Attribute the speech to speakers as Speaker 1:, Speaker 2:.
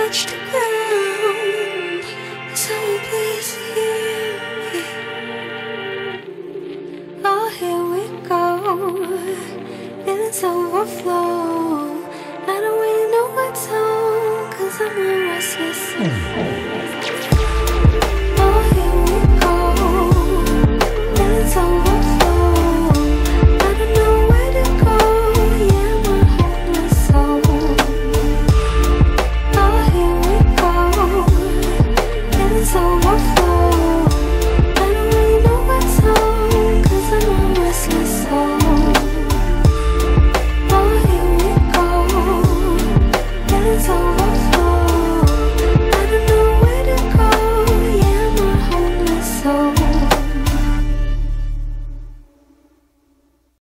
Speaker 1: touched the ground.